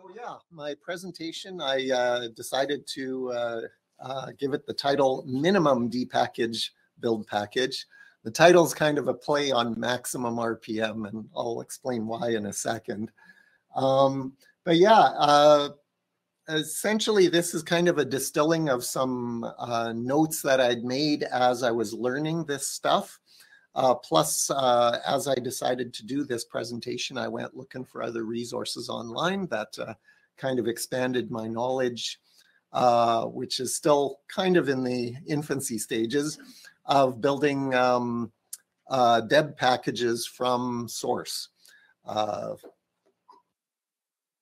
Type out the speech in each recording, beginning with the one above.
So yeah, my presentation, I uh, decided to uh, uh, give it the title Minimum D-Package Build Package. The title is kind of a play on maximum RPM, and I'll explain why in a second. Um, but yeah, uh, essentially this is kind of a distilling of some uh, notes that I'd made as I was learning this stuff. Uh, plus, uh, as I decided to do this presentation, I went looking for other resources online that uh, kind of expanded my knowledge, uh, which is still kind of in the infancy stages of building um, uh, deb packages from source. Uh,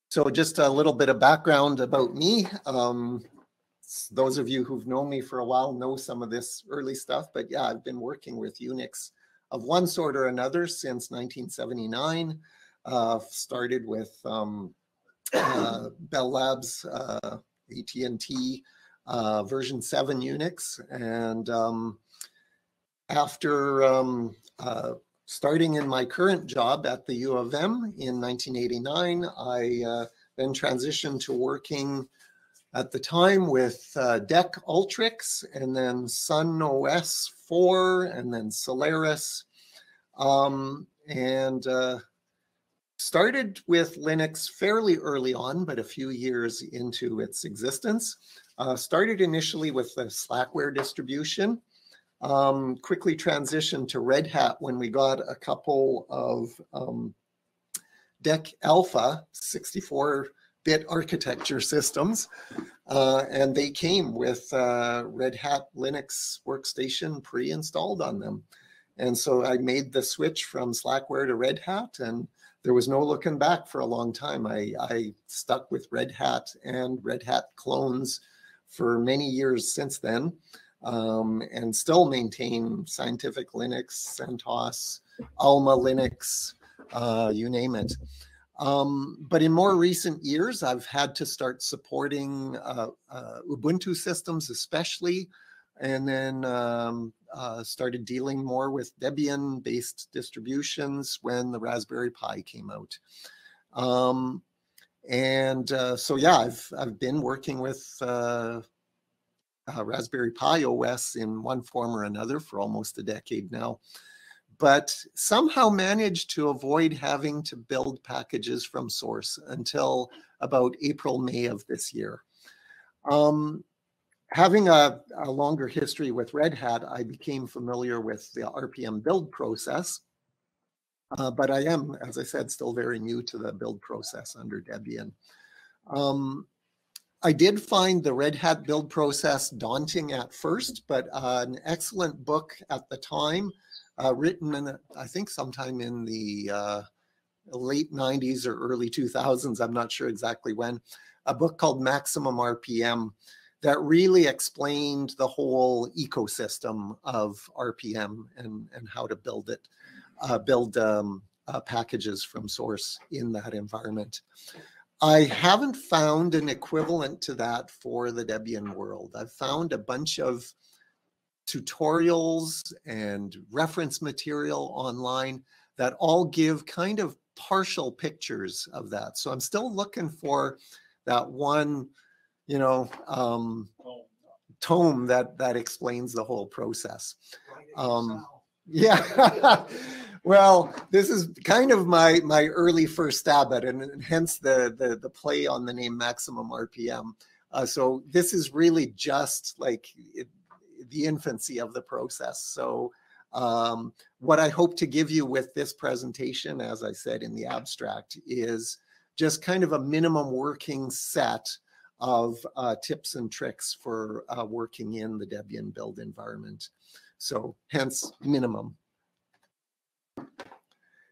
so just a little bit of background about me. Um, those of you who've known me for a while know some of this early stuff, but yeah, I've been working with Unix of one sort or another since 1979. Uh, started with um, uh, Bell Labs, uh, AT&T uh, version 7 Unix. And um, after um, uh, starting in my current job at the U of M in 1989, I uh, then transitioned to working at the time with uh, DEC Ultrix and then Sun OS 4 and then Solaris. Um, and uh, started with Linux fairly early on, but a few years into its existence. Uh, started initially with the Slackware distribution. Um, quickly transitioned to Red Hat when we got a couple of um, DEC Alpha 64 bit architecture systems. Uh, and they came with uh, Red Hat Linux workstation pre-installed on them. And so I made the switch from Slackware to Red Hat and there was no looking back for a long time. I, I stuck with Red Hat and Red Hat clones for many years since then um, and still maintain Scientific Linux, CentOS, Alma Linux, uh, you name it. Um, but in more recent years, I've had to start supporting uh, uh, Ubuntu systems, especially, and then um, uh, started dealing more with Debian-based distributions when the Raspberry Pi came out. Um, and uh, so, yeah, I've I've been working with uh, uh Raspberry Pi OS in one form or another for almost a decade now but somehow managed to avoid having to build packages from source until about April, May of this year. Um, having a, a, longer history with Red Hat, I became familiar with the RPM build process. Uh, but I am, as I said, still very new to the build process under Debian. Um, I did find the Red Hat build process daunting at first, but uh, an excellent book at the time uh, written in, I think, sometime in the uh, late 90s or early 2000s. I'm not sure exactly when. A book called Maximum RPM that really explained the whole ecosystem of RPM and, and how to build it, uh, build um, uh, packages from source in that environment. I haven't found an equivalent to that for the Debian world. I've found a bunch of tutorials and reference material online that all give kind of partial pictures of that. So I'm still looking for that one, you know, um, tome that that explains the whole process. Um, yeah. well, this is kind of my my early first stab at it, and hence the the, the play on the name Maximum RPM. Uh, so this is really just like it, the infancy of the process. So um, what I hope to give you with this presentation, as I said in the abstract, is just kind of a minimum working set of uh, tips and tricks for uh, working in the Debian build environment. So hence minimum.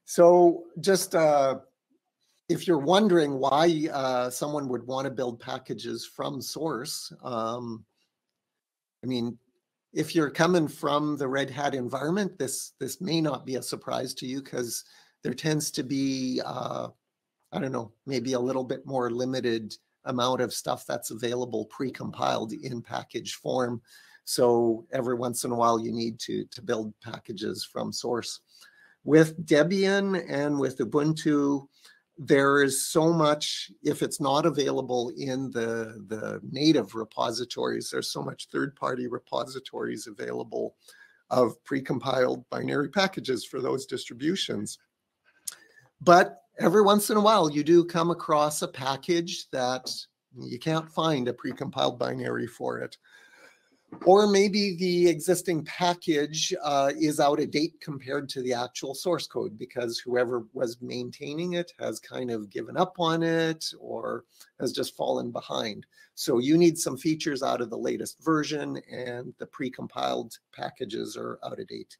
So just uh, if you're wondering why uh, someone would want to build packages from source, um, I mean, if you're coming from the Red Hat environment, this this may not be a surprise to you because there tends to be, uh, I don't know, maybe a little bit more limited amount of stuff that's available pre-compiled in package form. So every once in a while, you need to to build packages from source. With Debian and with Ubuntu, there is so much, if it's not available in the, the native repositories, there's so much third-party repositories available of precompiled binary packages for those distributions. But every once in a while, you do come across a package that you can't find a precompiled binary for it. Or maybe the existing package uh, is out of date compared to the actual source code because whoever was maintaining it has kind of given up on it or has just fallen behind. So you need some features out of the latest version and the precompiled packages are out of date.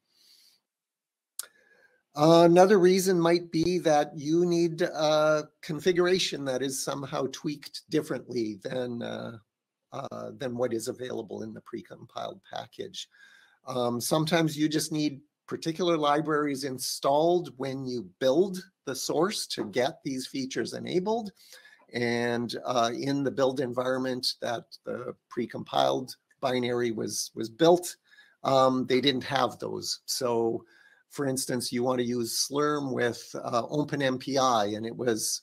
Uh, another reason might be that you need a configuration that is somehow tweaked differently than uh, uh, than what is available in the precompiled package. Um, sometimes you just need particular libraries installed when you build the source to get these features enabled. And uh, in the build environment that the precompiled binary was was built, um, they didn't have those. So for instance, you want to use Slurm with uh, OpenMPI, and it was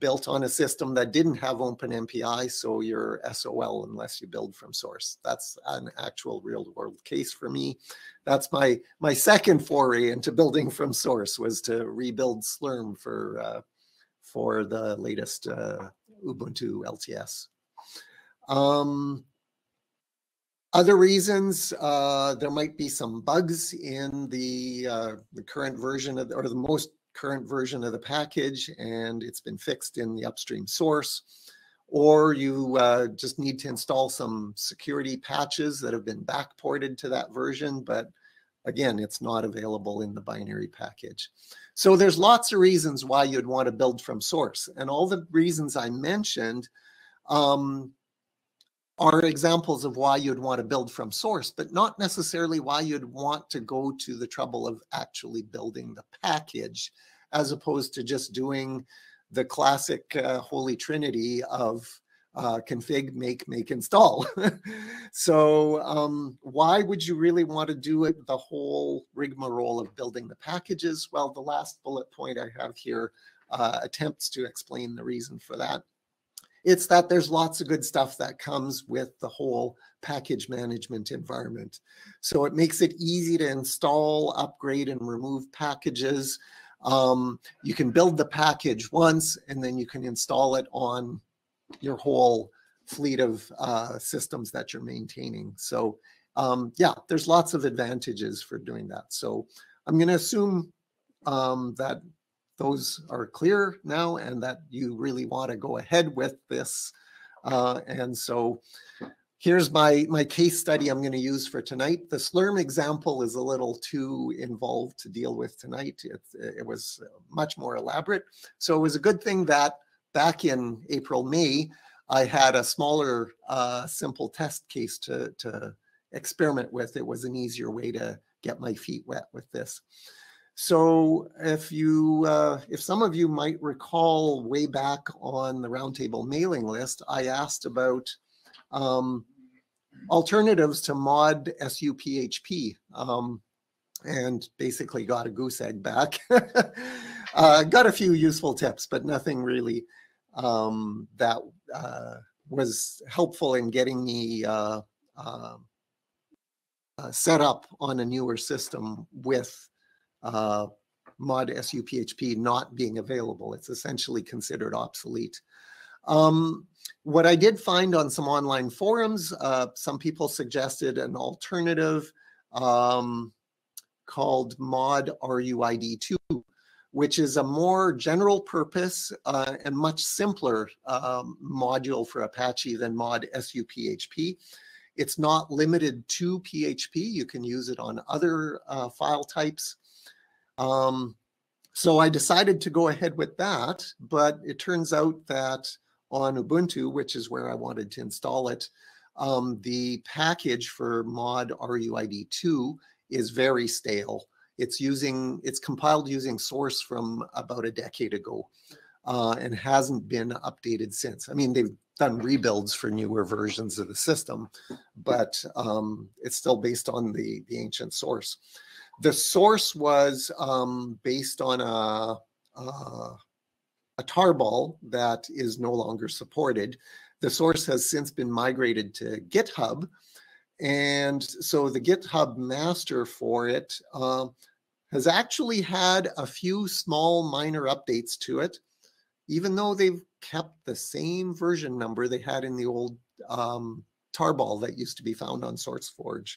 built on a system that didn't have OpenMPI, so you're SOL unless you build from source. That's an actual real world case for me. That's my my second foray into building from source was to rebuild Slurm for uh, for the latest uh, Ubuntu LTS. Um, other reasons, uh, there might be some bugs in the, uh, the current version of, the, or the most current version of the package, and it's been fixed in the upstream source. Or you uh, just need to install some security patches that have been backported to that version, but again, it's not available in the binary package. So there's lots of reasons why you'd want to build from source. And all the reasons I mentioned um, are examples of why you'd want to build from source, but not necessarily why you'd want to go to the trouble of actually building the package, as opposed to just doing the classic uh, holy trinity of uh, config, make, make, install. so um, why would you really want to do it the whole rigmarole of building the packages? Well, the last bullet point I have here uh, attempts to explain the reason for that. It's that there's lots of good stuff that comes with the whole package management environment. So it makes it easy to install, upgrade, and remove packages. Um, you can build the package once and then you can install it on your whole fleet of uh, systems that you're maintaining. So um, yeah, there's lots of advantages for doing that. So I'm going to assume um, that those are clear now and that you really want to go ahead with this. Uh, and so here's my, my case study I'm going to use for tonight. The Slurm example is a little too involved to deal with tonight. It, it was much more elaborate. So it was a good thing that back in April, May, I had a smaller, uh, simple test case to, to experiment with. It was an easier way to get my feet wet with this. So if you, uh, if some of you might recall way back on the roundtable mailing list, I asked about um, alternatives to mod SUPHP um, and basically got a goose egg back. uh, got a few useful tips, but nothing really um, that uh, was helpful in getting me uh, um, uh, set up on a newer system with uh, mod SUPHP not being available. It's essentially considered obsolete. Um, what I did find on some online forums, uh, some people suggested an alternative um, called mod RUID2, which is a more general purpose uh, and much simpler um, module for Apache than mod SUPHP. It's not limited to PHP. You can use it on other uh, file types. Um, so I decided to go ahead with that, but it turns out that on Ubuntu, which is where I wanted to install it, um, the package for mod RUID2 is very stale. It's using, it's compiled using source from about a decade ago uh, and hasn't been updated since. I mean, they've done rebuilds for newer versions of the system, but um, it's still based on the, the ancient source. The source was um, based on a, a a tarball that is no longer supported. The source has since been migrated to GitHub. And so the GitHub master for it uh, has actually had a few small minor updates to it, even though they've kept the same version number they had in the old um, tarball that used to be found on SourceForge.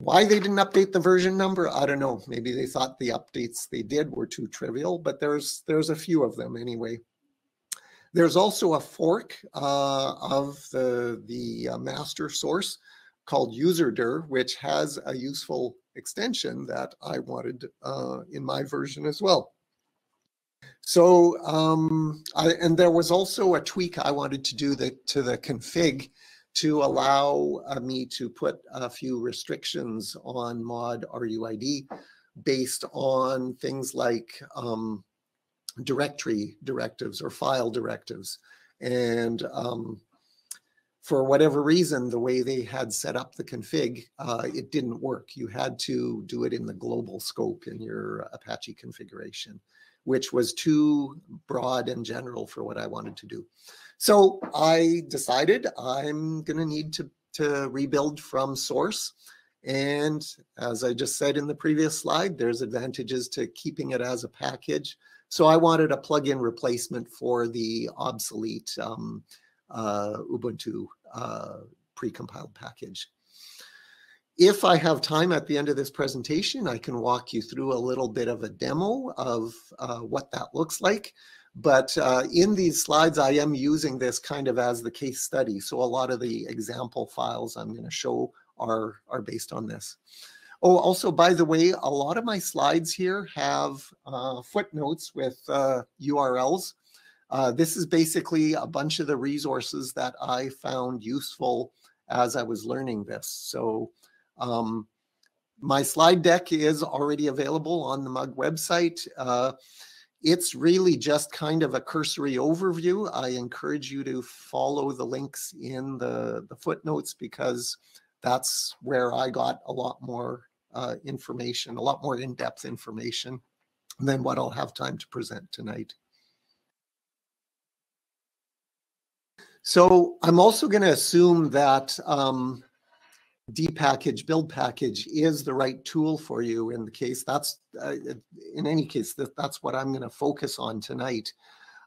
Why they didn't update the version number, I don't know. Maybe they thought the updates they did were too trivial, but there's there's a few of them anyway. There's also a fork uh, of the the uh, master source called userdir, which has a useful extension that I wanted uh, in my version as well. So, um, I, and there was also a tweak I wanted to do the, to the config to allow uh, me to put a few restrictions on mod RUID based on things like um, directory directives or file directives. And um, for whatever reason, the way they had set up the config, uh, it didn't work. You had to do it in the global scope in your Apache configuration, which was too broad and general for what I wanted to do. So I decided I'm going to need to, to rebuild from source. And as I just said in the previous slide, there's advantages to keeping it as a package. So I wanted a plug-in replacement for the obsolete um, uh, Ubuntu uh, precompiled package. If I have time at the end of this presentation, I can walk you through a little bit of a demo of uh, what that looks like. But uh, in these slides, I am using this kind of as the case study. So a lot of the example files I'm going to show are, are based on this. Oh, also, by the way, a lot of my slides here have uh, footnotes with uh, URLs. Uh, this is basically a bunch of the resources that I found useful as I was learning this. So um, my slide deck is already available on the MUUG website. It's really just kind of a cursory overview. I encourage you to follow the links in the, the footnotes because that's where I got a lot more uh, information, a lot more in-depth information than what I'll have time to present tonight. So I'm also going to assume that um, dpkg-buildpackage is the right tool for you in the case that's uh, in any case that, that's what i'm going to focus on tonight.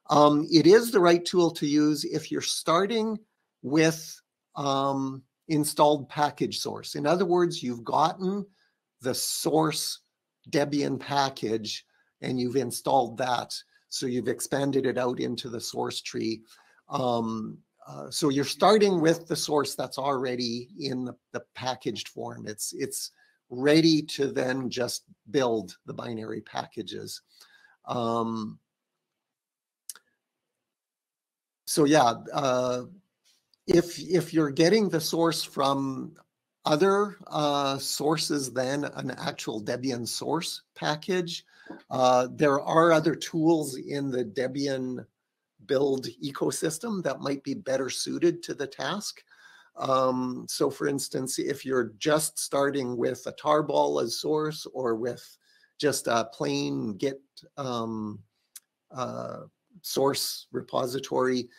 Um, it is the right tool to use if you're starting with um, installed package source. In other words you've gotten the source debian package and you've installed that so you've expanded it out into the source tree. Um, uh, so you're starting with the source that's already in the, the packaged form. It's it's ready to then just build the binary packages. Um, so yeah, uh, if if you're getting the source from other uh, sources than an actual Debian source package, uh, there are other tools in the Debian build ecosystem that might be better suited to the task. Um, so for instance, if you're just starting with a tarball as source or with just a plain Git um, uh, source repository,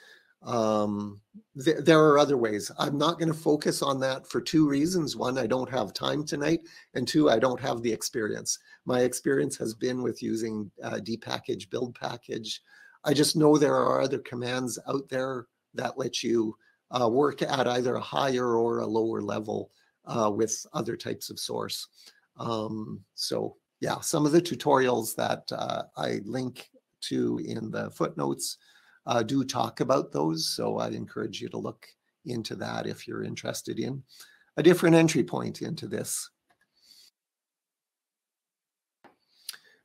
um, th there are other ways. I'm not going to focus on that for two reasons. One, I don't have time tonight, and two, I don't have the experience. My experience has been with using uh, dpkg-buildpackage I just know there are other commands out there that let you uh, work at either a higher or a lower level uh, with other types of source. Um, so yeah, some of the tutorials that uh, I link to in the footnotes uh, do talk about those. So I encourage you to look into that if you're interested in a different entry point into this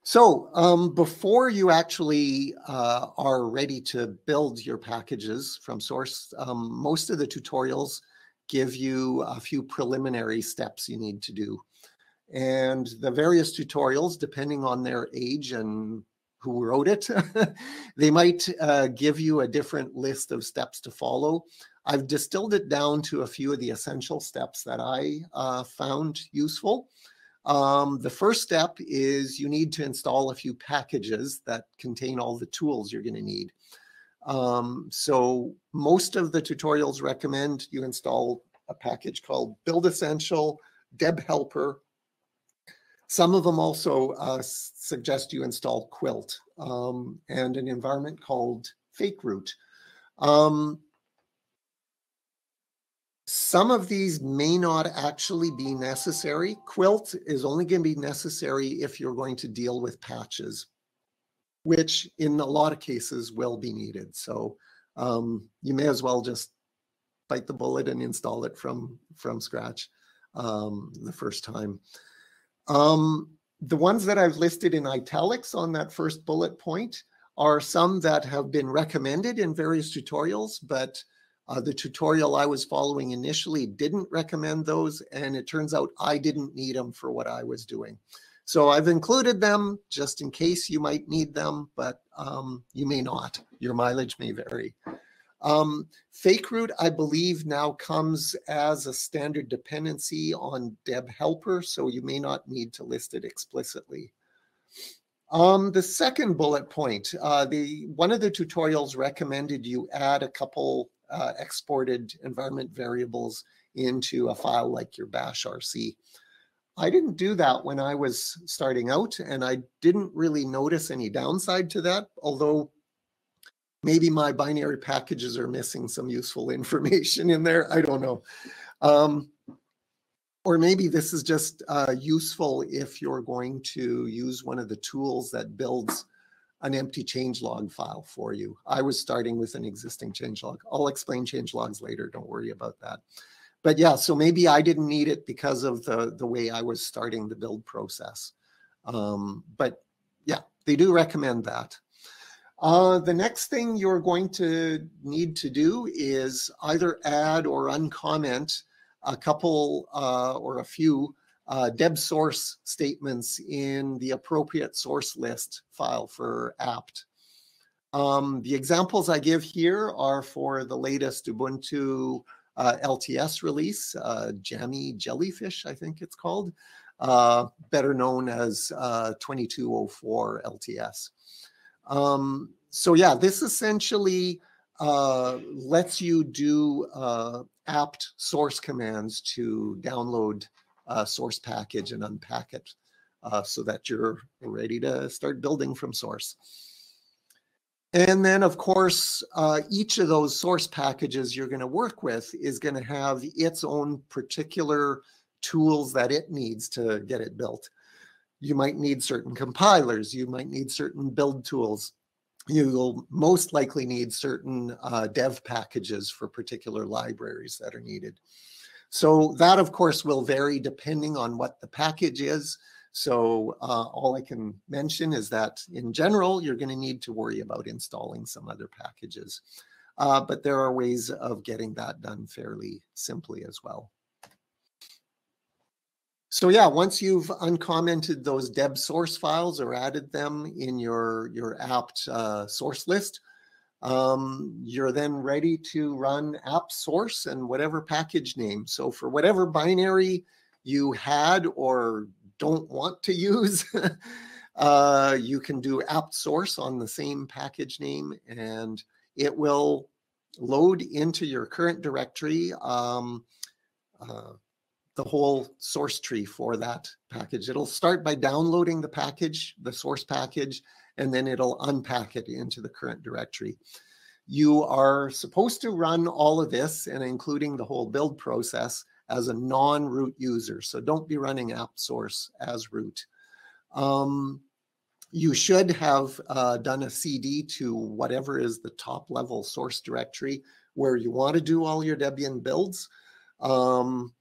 So um, before you actually uh, are ready to build your packages from source, um, most of the tutorials give you a few preliminary steps you need to do. And the various tutorials, depending on their age and who wrote it, they might uh, give you a different list of steps to follow. I've distilled it down to a few of the essential steps that I uh, found useful. Um, the first step is you need to install a few packages that contain all the tools you're going to need. Um, so most of the tutorials recommend you install a package called Build Essential, Deb Helper. Some of them also uh, suggest you install Quilt um, and an environment called FakeRoot. Um, some of these may not actually be necessary. Quilt is only going to be necessary if you're going to deal with patches, which in a lot of cases will be needed. So um, you may as well just bite the bullet and install it from, from scratch um, the first time. Um, the ones that I've listed in italics on that first bullet point are some that have been recommended in various tutorials, but uh, the tutorial I was following initially didn't recommend those, and it turns out I didn't need them for what I was doing. So I've included them just in case you might need them, but um, you may not. Your mileage may vary. Um, FakeRoot, I believe, now comes as a standard dependency on Deb Helper, so you may not need to list it explicitly. Um, the second bullet point, uh, the one of the tutorials recommended you add a couple uh, exported environment variables into a file like your bash RC. I didn't do that when I was starting out, and I didn't really notice any downside to that, although maybe my binary packages are missing some useful information in there. I don't know. Um, or maybe this is just uh, useful if you're going to use one of the tools that builds an empty changelog file for you. I was starting with an existing changelog. I'll explain changelogs later. Don't worry about that. But yeah, so maybe I didn't need it because of the, the way I was starting the build process. Um, but yeah, they do recommend that. Uh, the next thing you're going to need to do is either add or uncomment a couple uh, or a few uh, deb source statements in the appropriate source list file for apt. Um, the examples I give here are for the latest Ubuntu uh, LTS release, uh, Jammy Jellyfish, I think it's called, uh, better known as uh, 2204 LTS. Um, so yeah, this essentially uh, lets you do uh, apt source commands to download uh, source package and unpack it uh, so that you're ready to start building from source. And then, of course, uh, each of those source packages you're going to work with is going to have its own particular tools that it needs to get it built. You might need certain compilers. You might need certain build tools. You'll most likely need certain uh, dev packages for particular libraries that are needed. So that, of course, will vary depending on what the package is. So uh, all I can mention is that in general, you're going to need to worry about installing some other packages. Uh, but there are ways of getting that done fairly simply as well. So yeah, once you've uncommented those deb source files or added them in your, your apt uh, source list, um, you're then ready to run apt source and whatever package name. So for whatever binary you had or don't want to use, uh, you can do apt source on the same package name and it will load into your current directory um, uh, the whole source tree for that package. It'll start by downloading the package, the source package, and then it'll unpack it into the current directory. You are supposed to run all of this and including the whole build process as a non-root user. So don't be running apt source as root. Um, you should have uh, done a CD to whatever is the top level source directory where you want to do all your Debian builds. Um,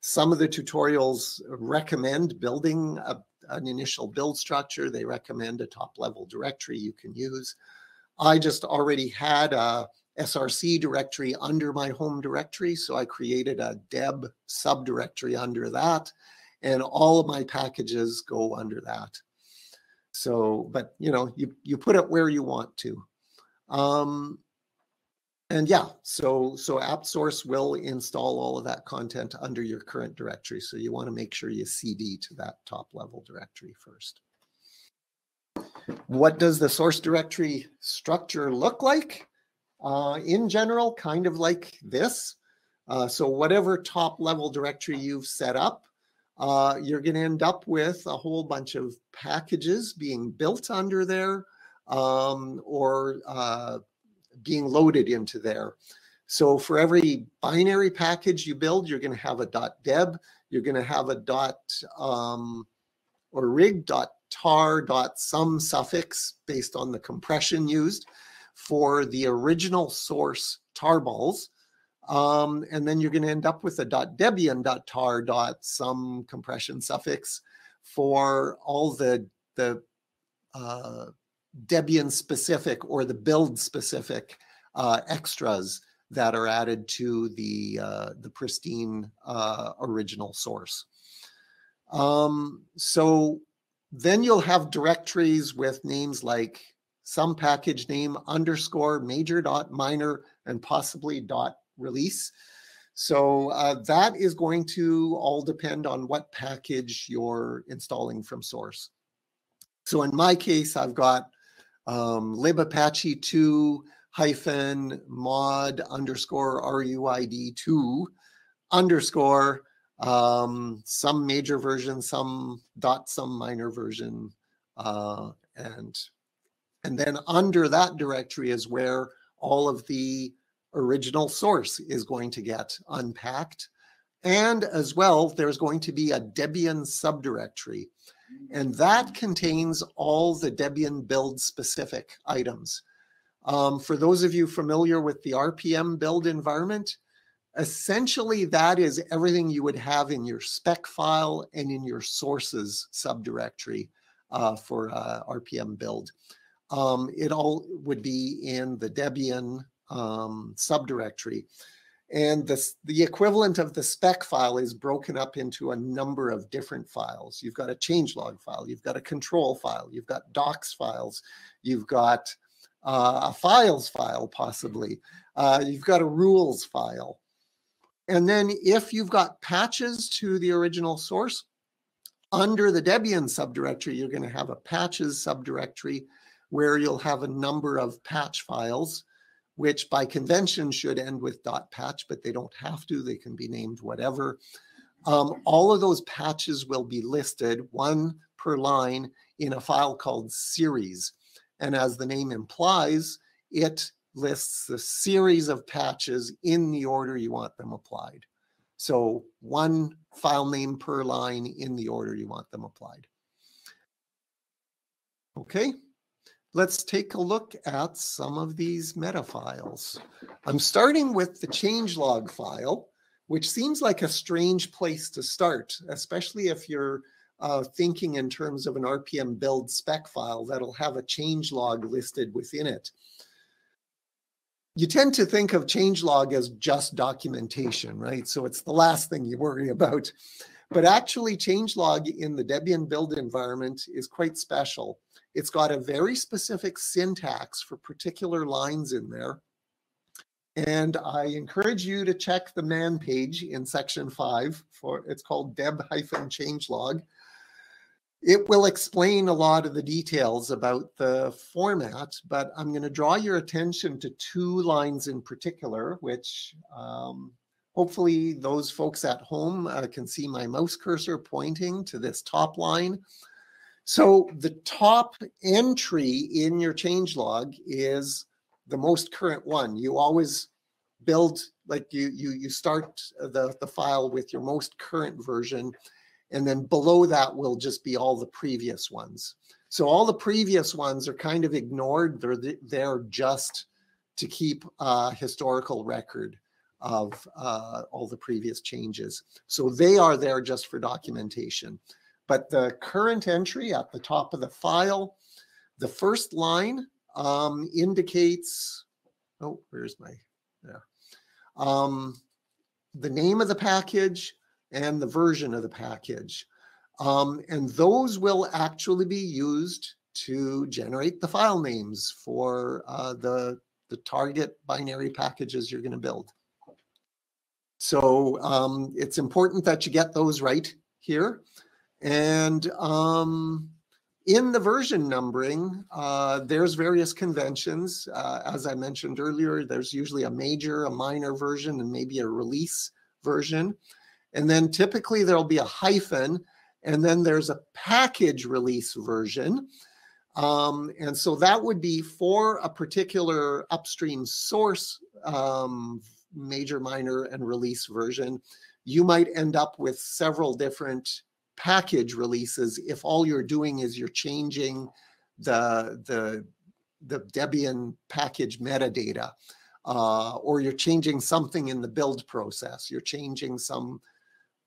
some of the tutorials recommend building a, an initial build structure. They recommend a top level directory you can use. I just already had a SRC directory under my home directory. So I created a deb subdirectory under that and all of my packages go under that. So, but you know, you, you put it where you want to. Um, and yeah, so so apt source will install all of that content under your current directory. So you want to make sure you CD to that top level directory first. What does the source directory structure look like? Uh, in general, kind of like this. Uh, so whatever top level directory you've set up, uh, you're going to end up with a whole bunch of packages being built under there um, or uh, being loaded into there. So for every binary package you build, you're going to have a .deb, you're going to have a dot um, orig dot tar dot some suffix based on the compression used for the original source tarballs. Um, and then you're going to end up with a .debian .tar dot some compression suffix for all the the uh, Debian specific or the build specific uh, extras that are added to the uh, the pristine uh, original source. Um, so then you'll have directories with names like some package name underscore major dot minor and possibly dot release. So uh, that is going to all depend on what package you're installing from source. So in my case, I've got um, libapache 2 hyphen mod underscore ruid 2 underscore um, some major version, some dot, some minor version, uh, and and then under that directory is where all of the original source is going to get unpacked. And as well, there's going to be a Debian subdirectory. And that contains all the Debian build specific items. Um, for those of you familiar with the RPM build environment, essentially that is everything you would have in your spec file and in your sources subdirectory uh, for uh, RPM build. Um, it all would be in the Debian um, subdirectory. And this, the equivalent of the spec file is broken up into a number of different files. You've got a changelog file, you've got a control file, you've got docs files, you've got uh, a files file possibly, uh, you've got a rules file. And then if you've got patches to the original source, under the Debian subdirectory, you're going to have a patches subdirectory where you'll have a number of patch files which by convention should end with dot .patch, but they don't have to. They can be named whatever. Um, all of those patches will be listed one per line in a file called series. And as the name implies, it lists the series of patches in the order you want them applied. So one file name per line in the order you want them applied. Okay. Let's take a look at some of these meta files. I'm starting with the changelog file, which seems like a strange place to start, especially if you're uh, thinking in terms of an RPM build spec file that'll have a changelog listed within it. You tend to think of changelog as just documentation, right? So it's the last thing you worry about. But actually, changelog in the Debian build environment is quite special. It's got a very specific syntax for particular lines in there. And I encourage you to check the man page in section five for it's called deb-changelog. It will explain a lot of the details about the format, but I'm going to draw your attention to two lines in particular, which um, hopefully those folks at home uh, can see my mouse cursor pointing to this top line. So the top entry in your change log is the most current one. You always build like you you you start the the file with your most current version and then below that will just be all the previous ones. So all the previous ones are kind of ignored. They're there just to keep a historical record of uh, all the previous changes. So they are there just for documentation. But the current entry at the top of the file, the first line um, indicates, oh, where's my, yeah, um, the name of the package and the version of the package. Um, and those will actually be used to generate the file names for uh, the, the target binary packages you're going to build. So um, it's important that you get those right here. And um, in the version numbering, uh, there's various conventions. Uh, as I mentioned earlier, there's usually a major, a minor version, and maybe a release version. And then typically there'll be a hyphen, and then there's a package release version. Um, and so that would be for a particular upstream source um, major, minor, and release version. You might end up with several different package releases if all you're doing is you're changing the the the Debian package metadata, uh, or you're changing something in the build process. You're changing some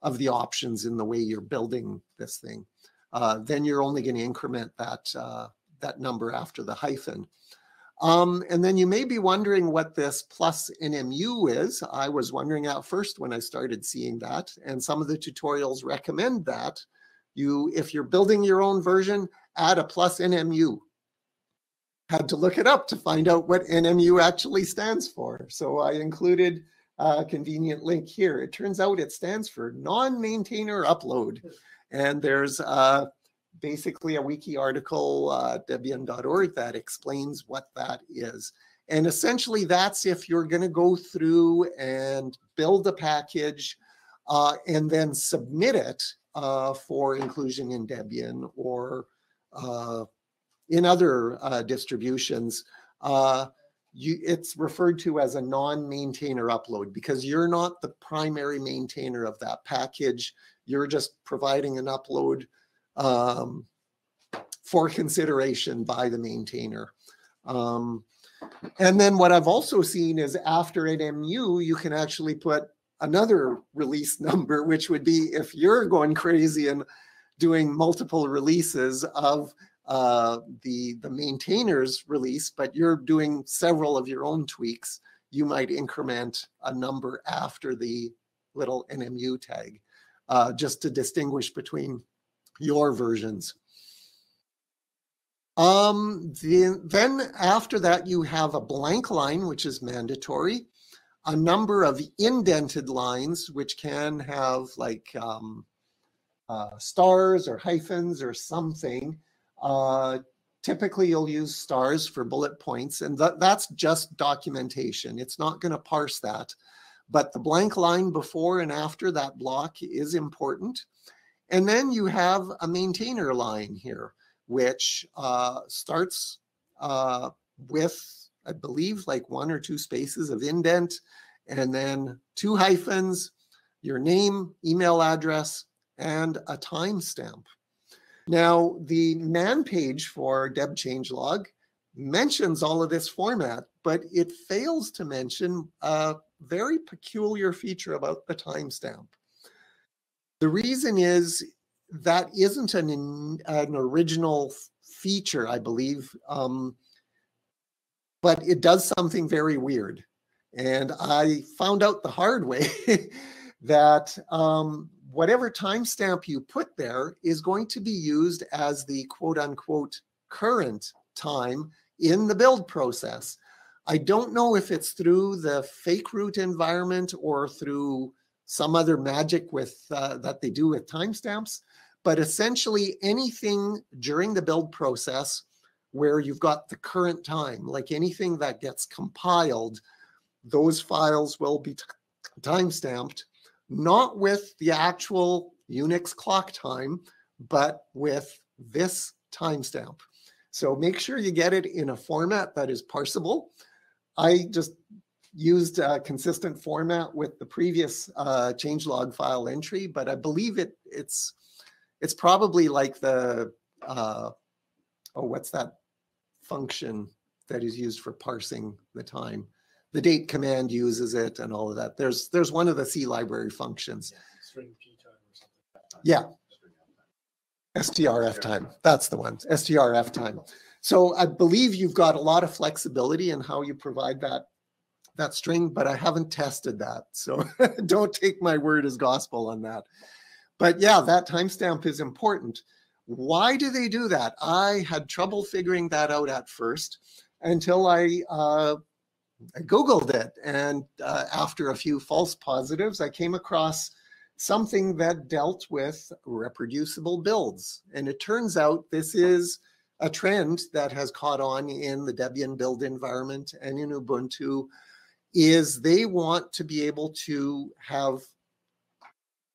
of the options in the way you're building this thing. Uh, then you're only going to increment that uh, that number after the hyphen. Um, and then you may be wondering what this plus NMU is. I was wondering at first when I started seeing that, and some of the tutorials recommend that. You, if you're building your own version, add a plus NMU. Had to look it up to find out what NMU actually stands for. So I included a convenient link here. It turns out it stands for non-maintainer upload. And there's uh, basically a wiki article, uh, debian.org, that explains what that is. And essentially, that's if you're going to go through and build a package uh, and then submit it uh, for inclusion in Debian or uh, in other uh, distributions. Uh, you, it's referred to as a non-maintainer upload because you're not the primary maintainer of that package. You're just providing an upload um, for consideration by the maintainer. Um, and then what I've also seen is after NMU, you can actually put another release number, which would be if you're going crazy and doing multiple releases of uh, the, the maintainer's release, but you're doing several of your own tweaks, you might increment a number after the little NMU tag, uh, just to distinguish between your versions. Um, the, then after that, you have a blank line, which is mandatory, a number of indented lines, which can have like um, uh, stars or hyphens or something. Uh, typically, you'll use stars for bullet points, and th that's just documentation. It's not going to parse that. But the blank line before and after that block is important. And then you have a maintainer line here, which uh, starts uh, with, I believe, like one or two spaces of indent, and then two hyphens, your name, email address, and a timestamp. Now, the man page for deb changelog mentions all of this format, but it fails to mention a very peculiar feature about the timestamp. The reason is that isn't an, an original feature, I believe, um, but it does something very weird. And I found out the hard way that um, whatever timestamp you put there is going to be used as the quote unquote current time in the build process. I don't know if it's through the fake root environment or through some other magic with uh, that they do with timestamps. But essentially, anything during the build process where you've got the current time, like anything that gets compiled, those files will be timestamped, not with the actual Unix clock time, but with this timestamp. So make sure you get it in a format that is parsable. I just used a consistent format with the previous uh, changelog file entry, but I believe it it's it's probably like the uh, oh what's that function that is used for parsing the time. The date command uses it and all of that. There's there's one of the C library functions. Yeah. strftime. That's the one. strftime. So I believe you've got a lot of flexibility in how you provide that that string, but I haven't tested that. So don't take my word as gospel on that. But yeah, that timestamp is important. Why do they do that? I had trouble figuring that out at first until I uh, I Googled it. And uh, after a few false positives, I came across something that dealt with reproducible builds. And it turns out this is a trend that has caught on in the Debian build environment and in Ubuntu is they want to be able to have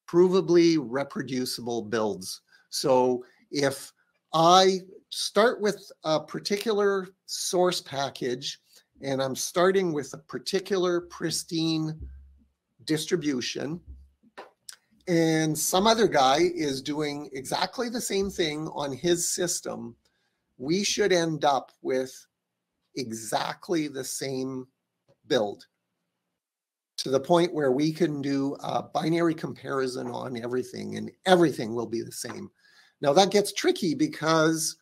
provably reproducible builds. So if I start with a particular source package and I'm starting with a particular pristine distribution, and some other guy is doing exactly the same thing on his system, we should end up with exactly the same build to the point where we can do a binary comparison on everything and everything will be the same. Now that gets tricky because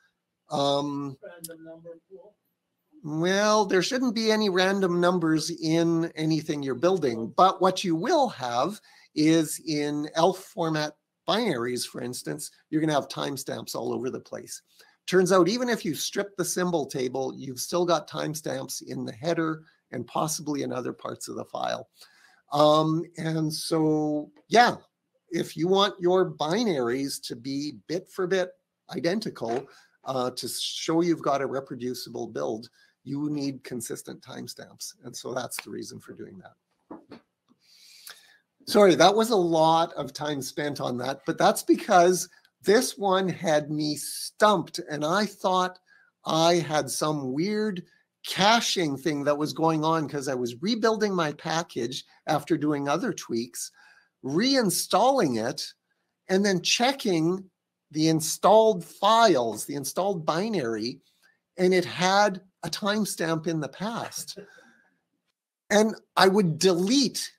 um, well, there shouldn't be any random numbers in anything you're building, but what you will have is in ELF format binaries, for instance, you're going to have timestamps all over the place. Turns out, even if you strip the symbol table, you've still got timestamps in the header and possibly in other parts of the file. Um, and so, yeah, if you want your binaries to be bit for bit identical uh, to show you've got a reproducible build, you need consistent timestamps. And so that's the reason for doing that. Sorry, that was a lot of time spent on that, but that's because this one had me stumped and I thought I had some weird caching thing that was going on because I was rebuilding my package after doing other tweaks, reinstalling it, and then checking the installed files, the installed binary, and it had a timestamp in the past. And I would delete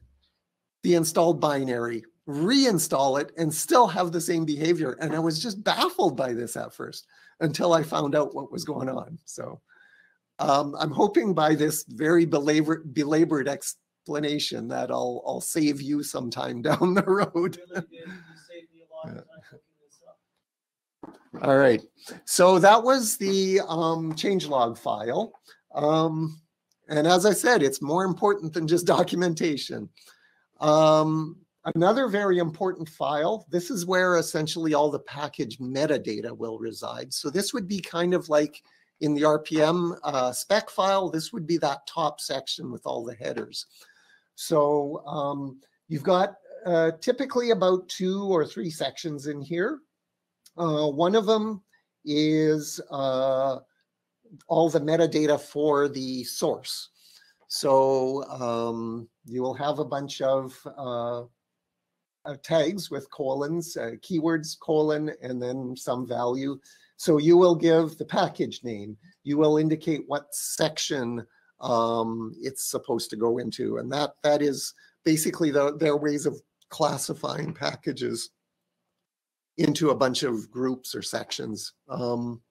the installed binary, reinstall it, and still have the same behavior. And I was just baffled by this at first until I found out what was going on. So um, I'm hoping by this very belabored, belabored explanation that I'll, I'll save you some time down the road. All right. So that was the um, changelog file. Um, and as I said, it's more important than just documentation. Um, another very important file, this is where essentially all the package metadata will reside. So this would be kind of like in the RPM uh, spec file, this would be that top section with all the headers. So um, you've got uh, typically about two or three sections in here. Uh, one of them is uh, all the metadata for the source. So um, you will have a bunch of uh, uh, tags with colons, keywords, colon, and then some value. So you will give the package name. You will indicate what section um, it's supposed to go into. And that that is basically the, their ways of classifying packages into a bunch of groups or sections. Um,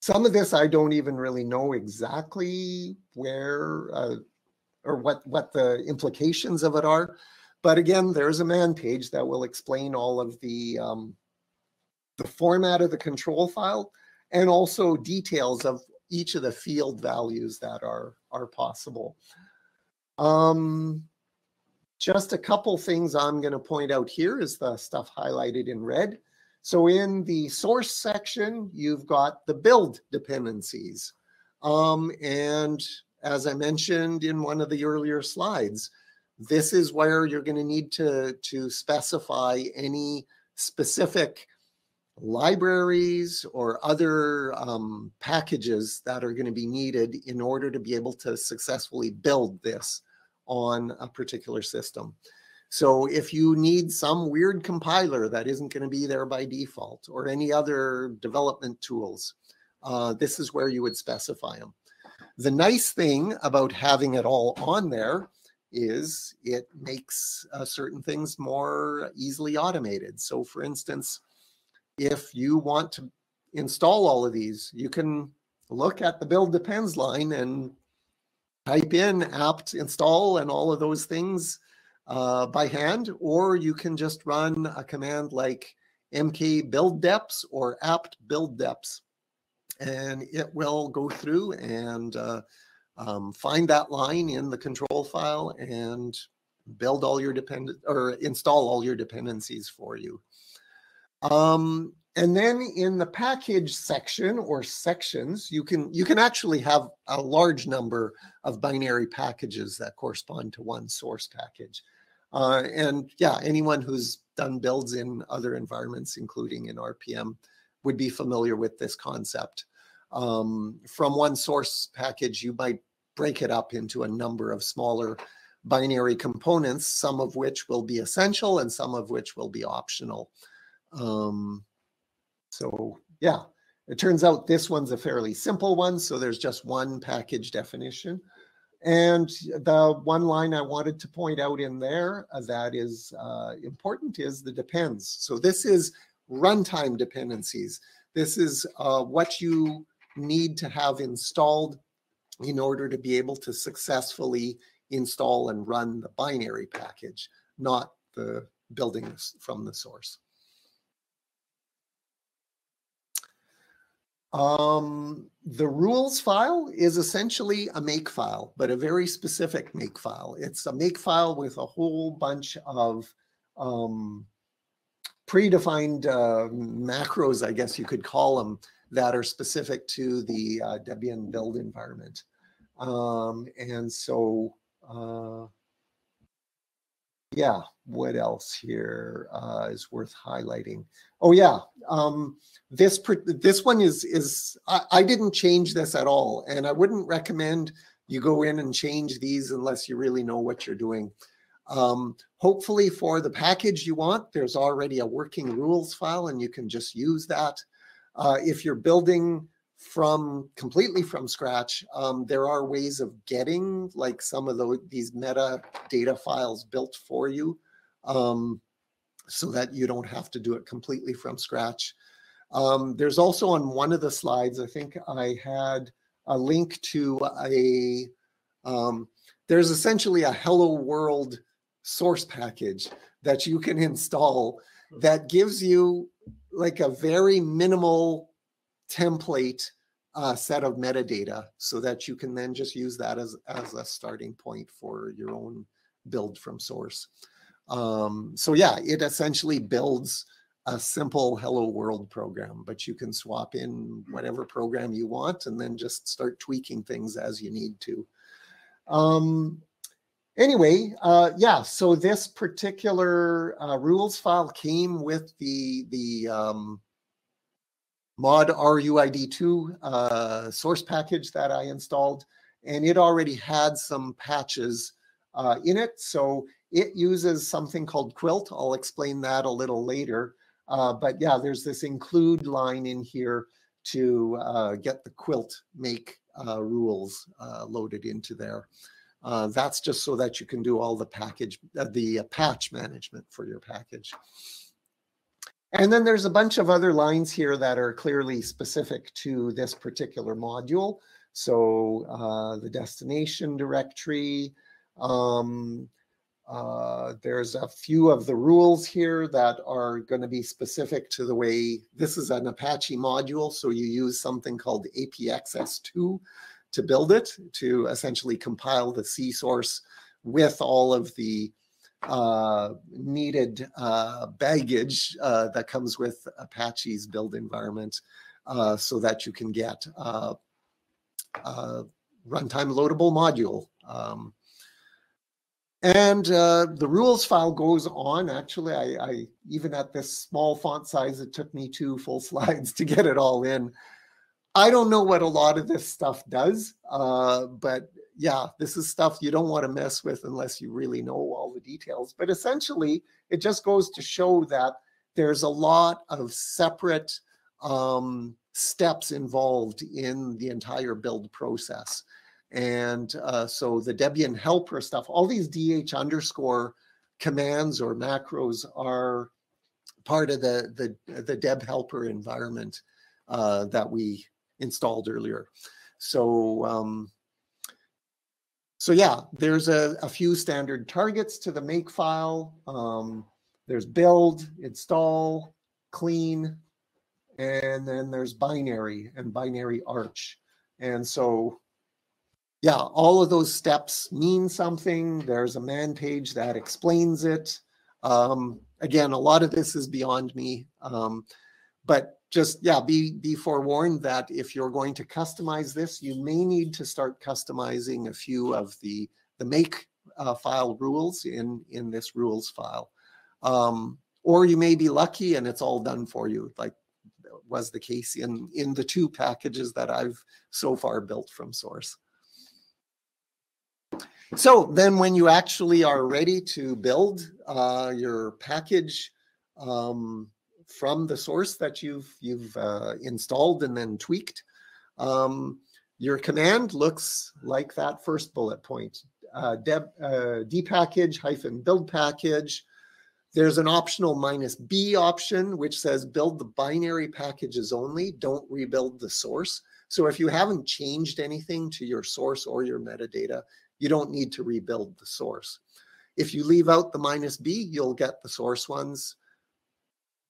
some of this I don't even really know exactly where uh, or what what the implications of it are. But again, there's a man page that will explain all of the um, the format of the control file and also details of each of the field values that are are possible. Um, just a couple things I'm going to point out here is the stuff highlighted in red. So in the source section, you've got the build dependencies. Um, and as I mentioned in one of the earlier slides, this is where you're going to need to, to specify any specific libraries or other um, packages that are going to be needed in order to be able to successfully build this on a particular system. So if you need some weird compiler that isn't going to be there by default or any other development tools, uh, this is where you would specify them. The nice thing about having it all on there is it makes uh, certain things more easily automated. So for instance, if you want to install all of these, you can look at the build depends line and type in apt install and all of those things uh, by hand, or you can just run a command like mk-build-deps or apt build deps, and it will go through and uh, um, find that line in the control file and build all your dependent or install all your dependencies for you. Um, and then in the package section or sections, you can you can actually have a large number of binary packages that correspond to one source package. Uh, and yeah, anyone who's done builds in other environments, including in RPM, would be familiar with this concept. Um, from one source package, you might break it up into a number of smaller binary components, some of which will be essential and some of which will be optional. Um, so yeah, it turns out this one's a fairly simple one. So there's just one package definition. And the one line I wanted to point out in there uh, that is uh, important is the depends. So this is runtime dependencies. This is uh, what you need to have installed in order to be able to successfully install and run the binary package, not the building from the source. Um, the rules file is essentially a make file, but a very specific make file. It's a make file with a whole bunch of um, predefined uh, macros, I guess you could call them, that are specific to the uh, Debian build environment. Um, and so, uh, yeah, what else here uh, is worth highlighting? Oh yeah, um, this this one is is I, I, didn't change this at all, and I wouldn't recommend you go in and change these unless you really know what you're doing. Um, hopefully, for the package you want, there's already a working rules file, and you can just use that. Uh, if you're building from completely from scratch, um, there are ways of getting like some of the, these meta data files built for you um, so that you don't have to do it completely from scratch. Um, there's also on one of the slides, I think I had a link to a, um, there's essentially a hello world source package that you can install that gives you like a very minimal template uh, set of metadata so that you can then just use that as, as a starting point for your own build from source. Um, so yeah, it essentially builds a simple hello world program, but you can swap in whatever program you want and then just start tweaking things as you need to. Um, anyway, uh, yeah, so this particular uh, rules file came with the, the um, mod RUID2 uh, source package that I installed, and it already had some patches uh, in it. So it uses something called Quilt. I'll explain that a little later. Uh, but yeah, there's this include line in here to uh, get the Quilt make uh, rules uh, loaded into there. that's just so that you can do all the package, the patch management for your package. And then there's a bunch of other lines here that are clearly specific to this particular module. So uh, the destination directory, um, uh, there's a few of the rules here that are going to be specific to the way this is an Apache module. So you use something called APXS2 to build it, to essentially compile the C source with all of the uh, needed uh, baggage uh, that comes with Apache's build environment uh, so that you can get uh, a runtime loadable module. Um, and uh, the rules file goes on. Actually, I, I, even at this small font size, it took me two full slides to get it all in. I don't know what a lot of this stuff does, but yeah, this is stuff you don't want to mess with unless you really know all the details. But essentially, it just goes to show that there's a lot of separate um, steps involved in the entire build process. And uh, so the Debian helper stuff, all these DH underscore commands or macros are part of the, the, the debhelper environment uh, that we installed earlier. So um, so yeah, there's a, a few standard targets to the make file. Um, there's build, install, clean, and then there's binary and binary arch. And so yeah, all of those steps mean something. There's a man page that explains it. Um, again, a lot of this is beyond me. Um, but just yeah, be be forewarned that if you're going to customize this, you may need to start customizing a few of the the make uh, file rules in in this rules file. Um, or you may be lucky and it's all done for you, like was the case in in the two packages that I've so far built from source. So then when you actually are ready to build uh, your package um, from the source that you've, you've uh, installed and then tweaked, um, your command looks like that first bullet point. Uh, deb, uh, dpackage hyphen build package. There's an optional minus B option, which says build the binary packages only, don't rebuild the source. So if you haven't changed anything to your source or your metadata, you don't need to rebuild the source. If you leave out the minus B, you'll get the source ones.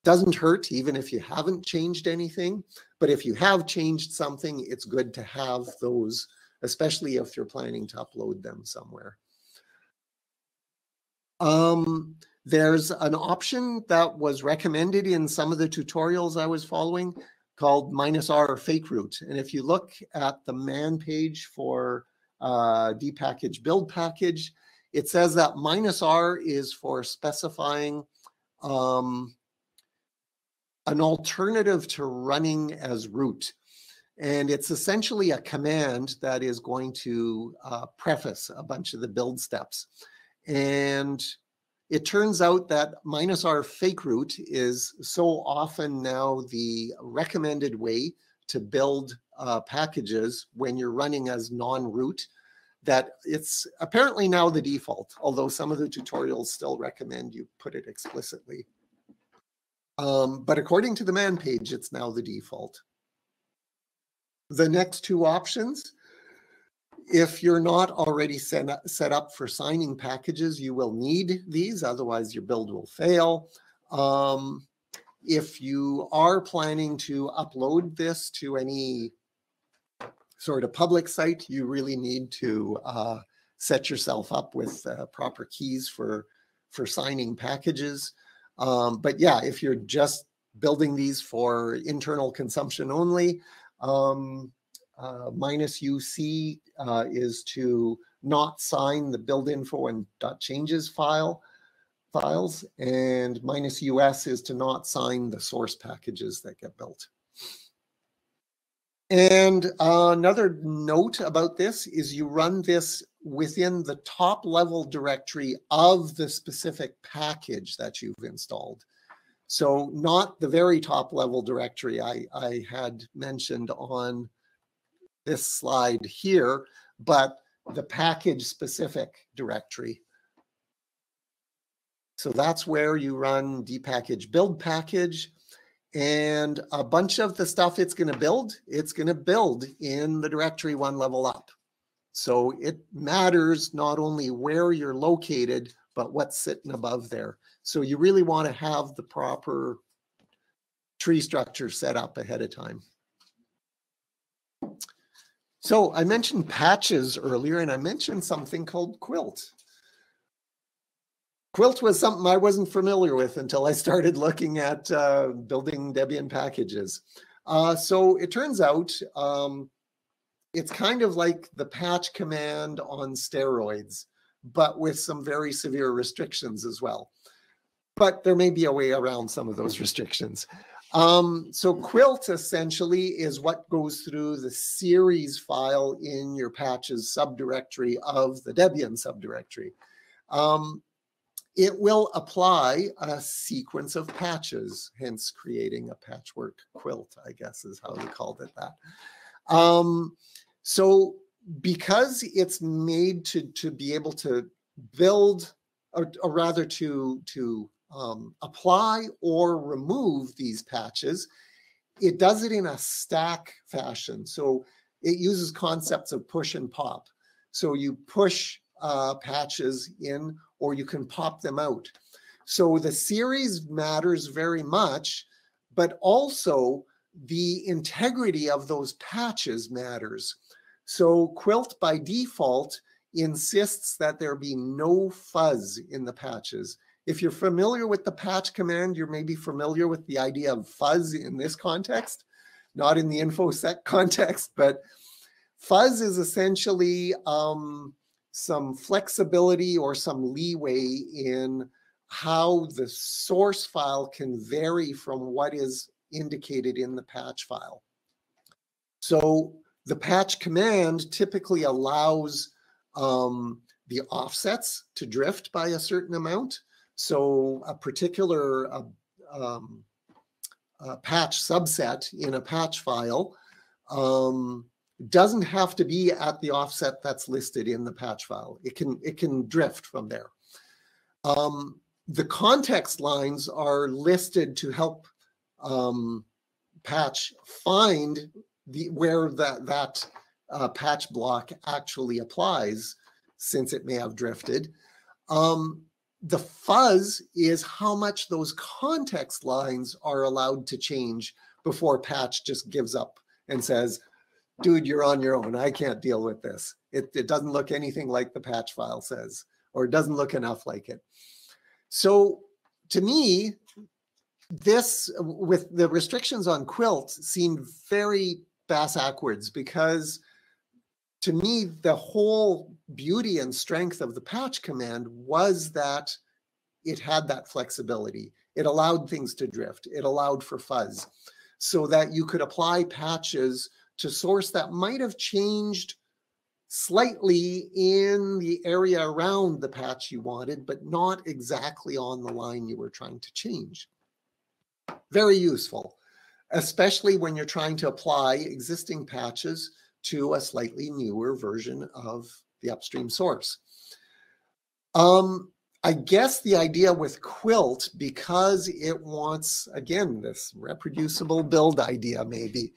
Doesn't hurt even if you haven't changed anything, but if you have changed something, it's good to have those, especially if you're planning to upload them somewhere. Um, there's an option that was recommended in some of the tutorials I was following called minus R fakeroot. And if you look at the man page for uh, dpkg-buildpackage. It says that minus R is for specifying um, an alternative to running as root. And it's essentially a command that is going to uh, preface a bunch of the build steps. And it turns out that minus R fakeroot is so often now the recommended way to build uh, packages when you're running as non-root that it's apparently now the default, although some of the tutorials still recommend you put it explicitly. Um, but according to the man page, it's now the default. The next two options, if you're not already set up, set up for signing packages, you will need these, otherwise your build will fail. Um, if you are planning to upload this to any sort of public site, you really need to uh, set yourself up with uh, proper keys for for signing packages. Um, but yeah, if you're just building these for internal consumption only, um, uh, minus UC uh, is to not sign the build info and changes file files, and minus US is to not sign the source packages that get built. And uh, another note about this is you run this within the top level directory of the specific package that you've installed. So not the very top level directory I, I had mentioned on this slide here, but the package specific directory. So that's where you run dpkg-buildpackage and a bunch of the stuff it's going to build, it's going to build in the directory one level up. So it matters not only where you're located, but what's sitting above there. So you really want to have the proper tree structure set up ahead of time. So I mentioned patches earlier, and I mentioned something called Quilt. Quilt was something I wasn't familiar with until I started looking at uh, building Debian packages. Uh, so it turns out um, it's kind of like the patch command on steroids, but with some very severe restrictions as well. But there may be a way around some of those restrictions. Um, so quilt essentially is what goes through the series file in your patches subdirectory of the Debian subdirectory. Um, it will apply a sequence of patches, hence creating a patchwork quilt, I guess is how they called it that. Um, so because it's made to, to be able to build, or, or rather to, to um, apply or remove these patches, it does it in a stack fashion. So it uses concepts of push and pop. So you push uh, patches in or you can pop them out. So the series matters very much, but also the integrity of those patches matters. So Quilt by default insists that there be no fuzz in the patches. If you're familiar with the patch command, you're maybe familiar with the idea of fuzz in this context, not in the infosec context, but fuzz is essentially um, some flexibility or some leeway in how the source file can vary from what is indicated in the patch file. So the patch command typically allows um, the offsets to drift by a certain amount. So a particular uh, um, patch subset in a patch file um, doesn't have to be at the offset that's listed in the patch file. It can it can drift from there. Um, the context lines are listed to help um, patch find the where that that uh, patch block actually applies, since it may have drifted. Um, the fuzz is how much those context lines are allowed to change before patch just gives up and says, dude, you're on your own. I can't deal with this. It, it doesn't look anything like the patch file says, or it doesn't look enough like it. So to me, this with the restrictions on quilt seemed very bass backwards because to me, the whole beauty and strength of the patch command was that it had that flexibility. It allowed things to drift. It allowed for fuzz so that you could apply patches to source that might have changed slightly in the area around the patch you wanted, but not exactly on the line you were trying to change. Very useful, especially when you're trying to apply existing patches to a slightly newer version of the upstream source. Um, I guess the idea with Quilt, because it wants, again, this reproducible build idea, maybe,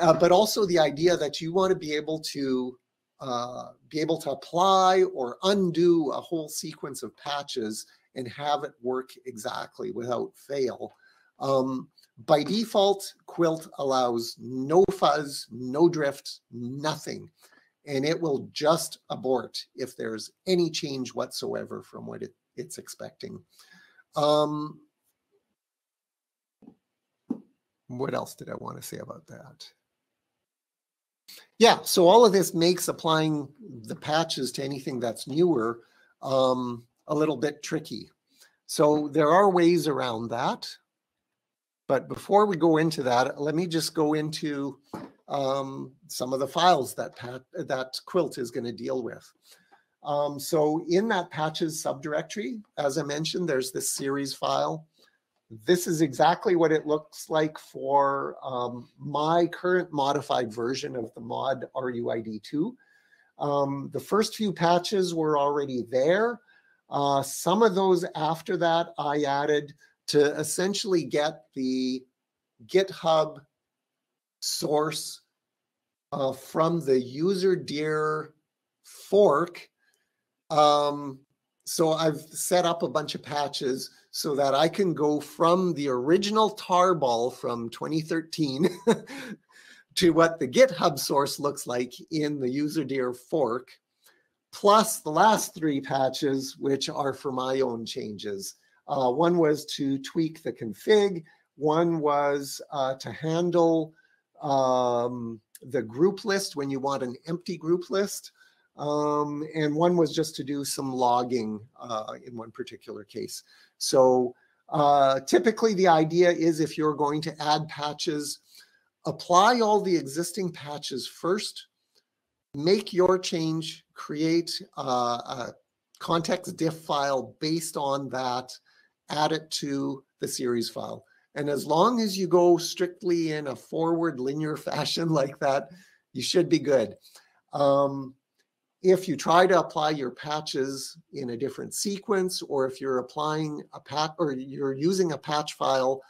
uh, but also the idea that you want to be able to uh, be able to apply or undo a whole sequence of patches and have it work exactly without fail. Um, by default, Quilt allows no fuzz, no drift, nothing. And it will just abort if there's any change whatsoever from what it, it's expecting. Um, what else did I want to say about that? Yeah, so all of this makes applying the patches to anything that's newer um, a little bit tricky. So there are ways around that. But before we go into that, let me just go into um, some of the files that Pat, that Quilt is going to deal with. Um, so in that patches subdirectory, as I mentioned, there's this series file. This is exactly what it looks like for um, my current modified version of the mod RUID2. Um, the first few patches were already there. Uh, some of those after that I added to essentially get the GitHub source uh, from the userdir fork. Um, so I've set up a bunch of patches so that I can go from the original tarball from 2013 to what the GitHub source looks like in the userdir fork, plus the last three patches, which are for my own changes. Uh, one was to tweak the config. One was uh, to handle um, the group list when you want an empty group list. Um, and one was just to do some logging uh, in one particular case. So uh, typically the idea is if you're going to add patches, apply all the existing patches first, make your change, create uh, a context diff file based on that, add it to the series file. And as long as you go strictly in a forward linear fashion like that, you should be good. Um, if you try to apply your patches in a different sequence, or if you're applying a patch or you're using a patch file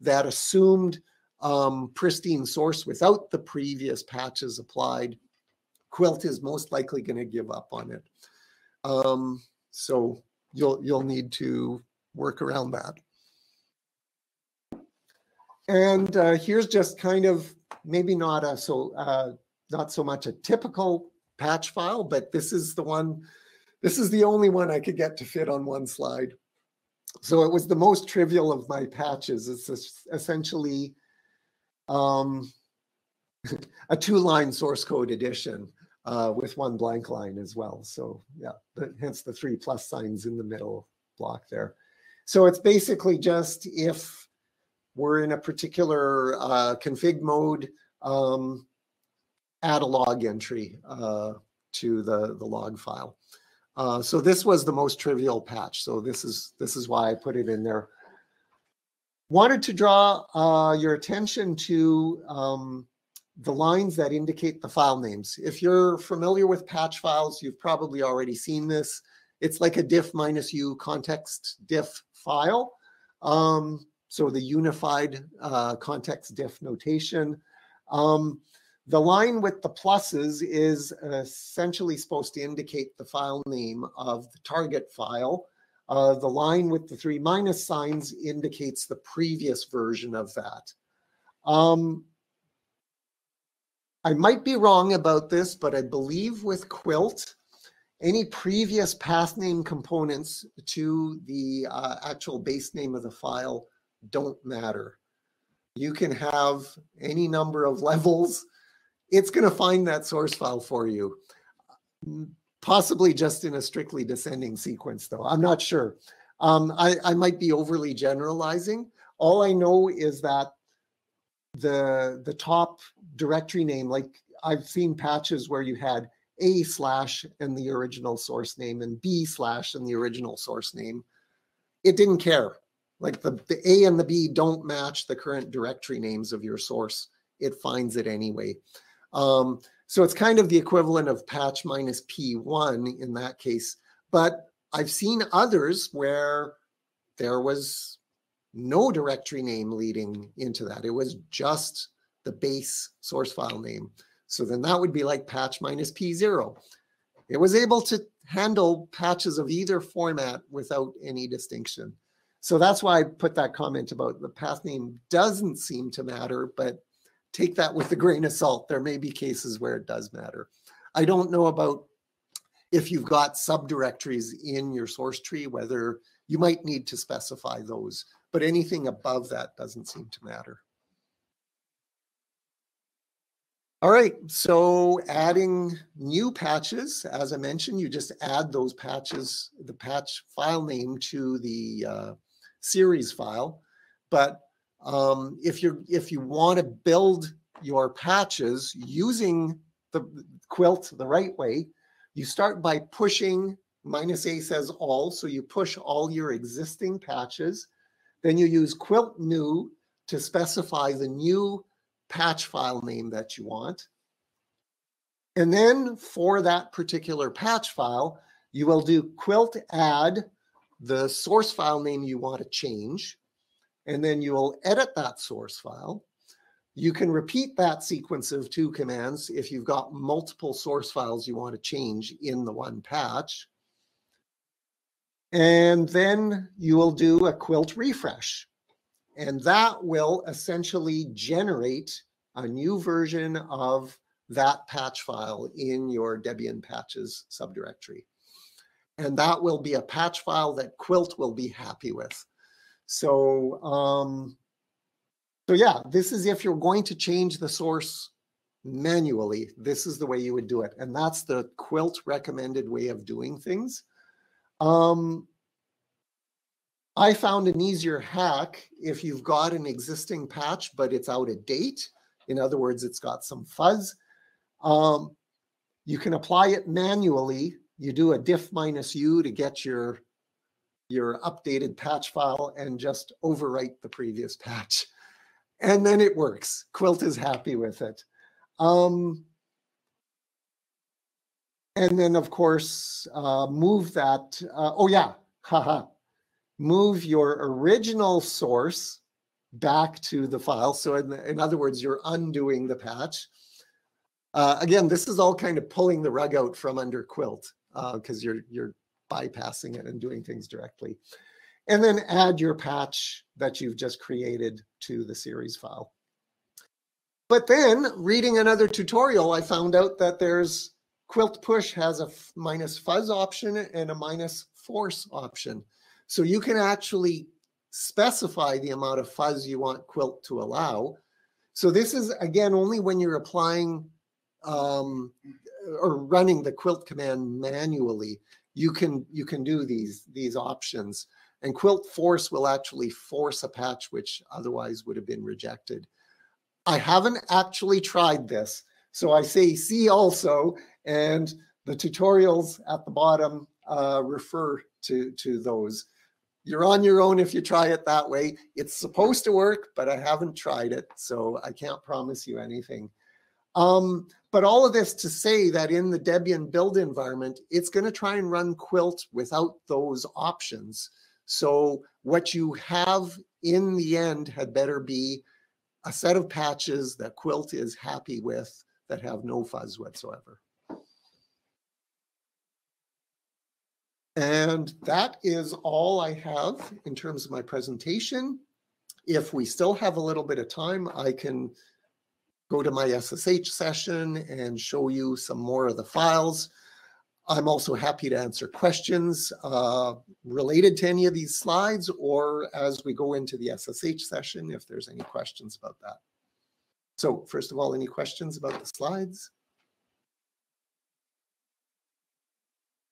that assumed um, pristine source without the previous patches applied, Quilt is most likely going to give up on it. Um, so you'll you'll need to work around that. And uh, here's just kind of maybe not a so uh, not so much a typical patch file, but this is the one, this is the only one I could get to fit on one slide. So it was the most trivial of my patches. It's essentially um, a two-line source code edition uh, with one blank line as well. So yeah, hence the three plus signs in the middle block there. So it's basically just if we're in a particular uh, config mode, um, add a log entry uh, to the, the log file. Uh, so this was the most trivial patch. So this is this is why I put it in there. Wanted to draw uh, your attention to um, the lines that indicate the file names. If you're familiar with patch files, you've probably already seen this. It's like a diff minus u context diff file. Um, so the unified uh, context diff notation. Um, the line with the pluses is essentially supposed to indicate the file name of the target file. Uh, the line with the three minus signs indicates the previous version of that. Um, I might be wrong about this, but I believe with Quilt, any previous path name components to the uh, actual base name of the file don't matter. You can have any number of levels it's going to find that source file for you. Possibly just in a strictly descending sequence, though. I'm not sure. Um, I, I might be overly generalizing. All I know is that the the top directory name, like I've seen patches where you had A slash and the original source name and B slash and the original source name. It didn't care. Like the, the A and the B don't match the current directory names of your source. It finds it anyway. Um, so it's kind of the equivalent of patch minus P1 in that case. But I've seen others where there was no directory name leading into that. It was just the base source file name. So then that would be like patch minus P0. It was able to handle patches of either format without any distinction. So that's why I put that comment about the path name doesn't seem to matter, but take that with a grain of salt. There may be cases where it does matter. I don't know about if you've got subdirectories in your source tree, whether you might need to specify those, but anything above that doesn't seem to matter. All right, so adding new patches, as I mentioned, you just add those patches, the patch file name to the uh, series file. But um, if you if you want to build your patches using the quilt the right way, you start by pushing minus a says all, so you push all your existing patches. Then you use quilt new to specify the new patch file name that you want. And then for that particular patch file, you will do quilt add the source file name you want to change and then you will edit that source file. You can repeat that sequence of two commands if you've got multiple source files you want to change in the one patch. And then you will do a quilt refresh. And that will essentially generate a new version of that patch file in your Debian patches subdirectory. And that will be a patch file that Quilt will be happy with. So, um, so yeah, this is if you're going to change the source manually, this is the way you would do it. And that's the Quilt recommended way of doing things. Um, I found an easier hack if you've got an existing patch, but it's out of date. In other words, it's got some fuzz. Um, you can apply it manually. You do a diff minus u to get your your updated patch file and just overwrite the previous patch. And then it works. Quilt is happy with it. Um, and then, of course, uh, move that. Uh, oh, yeah. Haha. Move your original source back to the file. So, in, in other words, you're undoing the patch. Uh, again, this is all kind of pulling the rug out from under Quilt because uh, you're you're bypassing it and doing things directly. And then add your patch that you've just created to the series file. But then reading another tutorial, I found out that there's Quilt Push has a minus fuzz option and a minus force option. So you can actually specify the amount of fuzz you want Quilt to allow. So this is, again, only when you're applying um, or running the Quilt command manually, you can you can do these these options. And Quilt Force will actually force a patch which otherwise would have been rejected. I haven't actually tried this. So I say see also, and the tutorials at the bottom uh, refer to, to those. You're on your own if you try it that way. It's supposed to work, but I haven't tried it, so I can't promise you anything. Um, but all of this to say that in the Debian build environment, it's going to try and run Quilt without those options. So what you have in the end had better be a set of patches that Quilt is happy with that have no fuzz whatsoever. And that is all I have in terms of my presentation. If we still have a little bit of time, I can go to my SSH session and show you some more of the files. I'm also happy to answer questions uh, related to any of these slides or as we go into the SSH session, if there's any questions about that. So first of all, any questions about the slides?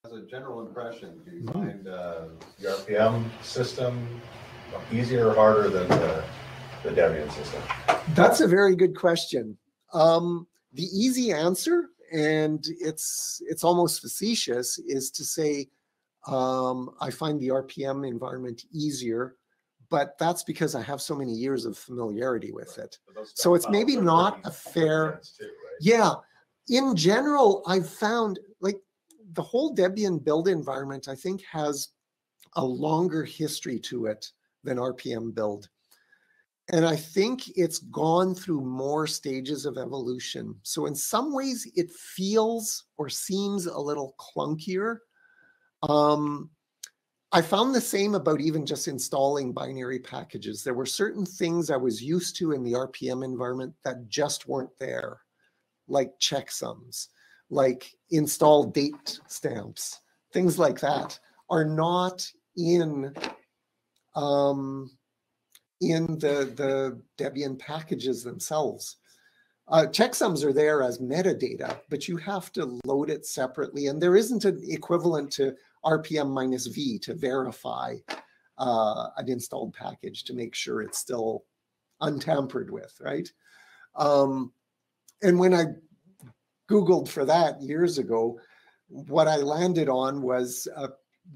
As a general impression, do you mm -hmm. find uh, the RPM system easier or harder than the, the Debian system? That's a very good question. Um, the easy answer and it's it's almost facetious is to say um, I find the RPM environment easier, but that's because I have so many years of familiarity with it. So it's maybe not a fair. Too, right? Yeah, in general, I've found like the whole Debian build environment. I think has a longer history to it than RPM build. And I think it's gone through more stages of evolution. So in some ways, it feels or seems a little clunkier. Um, I found the same about even just installing binary packages. There were certain things I was used to in the RPM environment that just weren't there, like checksums, like install date stamps, things like that are not in um, in the, the Debian packages themselves. Uh, checksums are there as metadata, but you have to load it separately. And there isn't an equivalent to RPM minus V to verify uh, an installed package to make sure it's still untampered with, right? Um, and when I Googled for that years ago, what I landed on was a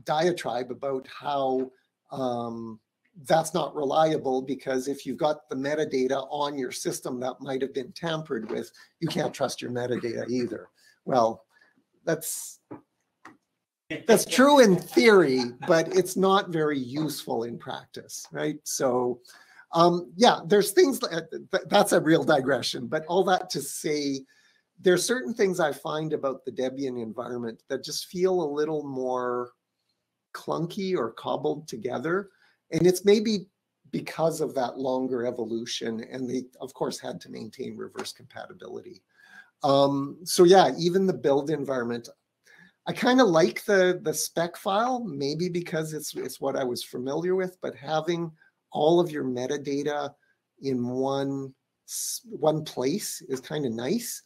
diatribe about how um, that's not reliable because if you've got the metadata on your system that might have been tampered with, you can't trust your metadata either. Well, that's that's true in theory, but it's not very useful in practice, right? So, um, yeah, there's things that, that's a real digression, but all that to say, there's certain things I find about the Debian environment that just feel a little more clunky or cobbled together and it's maybe because of that longer evolution, and they, of course, had to maintain reverse compatibility. Um, so yeah, even the build environment, I kind of like the the spec file, maybe because it's it's what I was familiar with, but having all of your metadata in one one place is kind of nice.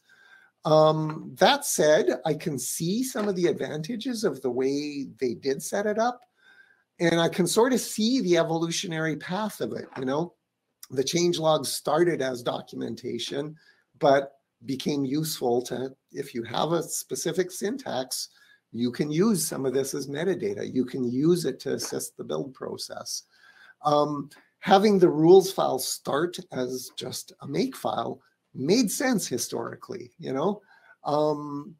Um, that said, I can see some of the advantages of the way they did set it up and I can sort of see the evolutionary path of it. You know, the change logs started as documentation, but became useful to if you have a specific syntax, you can use some of this as metadata. You can use it to assist the build process. Um, having the rules file start as just a make file made sense historically, you know. Um,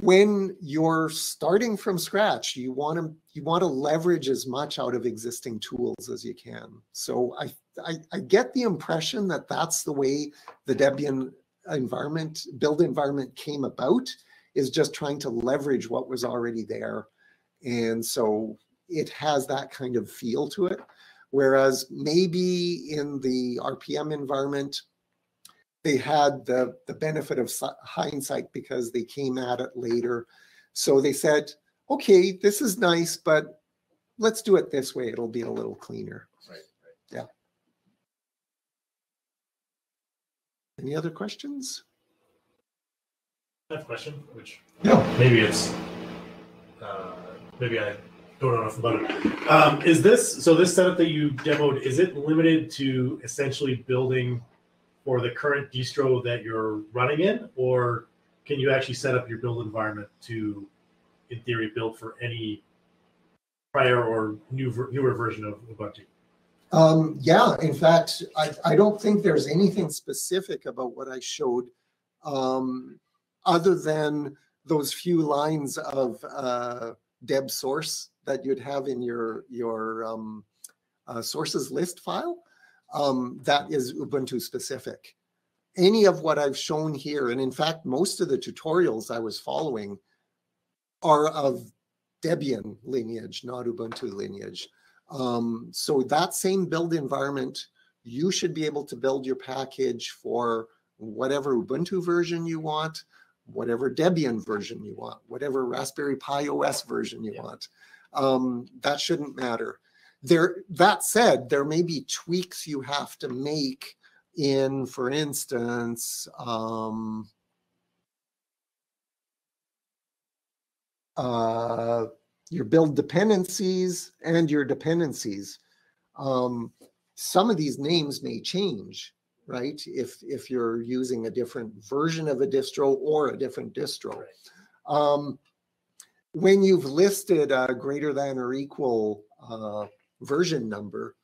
when you're starting from scratch, you want to you want to leverage as much out of existing tools as you can. So I, I, I get the impression that that's the way the Debian environment build environment came about is just trying to leverage what was already there, and so it has that kind of feel to it. Whereas maybe in the RPM environment, they had the, the benefit of hindsight because they came at it later. So they said, okay, this is nice, but let's do it this way. It'll be a little cleaner. Right, Yeah. Any other questions? I have a question, which Yeah. maybe it's uh, maybe I don't know enough about it. Um, is this so? This setup that you demoed is it limited to essentially building for the current distro that you're running in, or can you actually set up your build environment to, in theory, build for any prior or new newer version of Ubuntu? Um, yeah, in fact, I, I don't think there's anything specific about what I showed, um, other than those few lines of uh, deb source that you'd have in your your um, uh, sources list file. Um, that is Ubuntu specific. Any of what I've shown here, and in fact, most of the tutorials I was following are of Debian lineage, not Ubuntu lineage. Um, so that same build environment, you should be able to build your package for whatever Ubuntu version you want, whatever Debian version you want, whatever Raspberry Pi OS version you Yeah. want. Um, that shouldn't matter. There, that said, there may be tweaks you have to make in, for instance, um, uh, your build dependencies and your dependencies. Um, some of these names may change, right? If if you're using a different version of a distro or a different distro. Right. Um, when you've listed a greater than or equal uh, version number,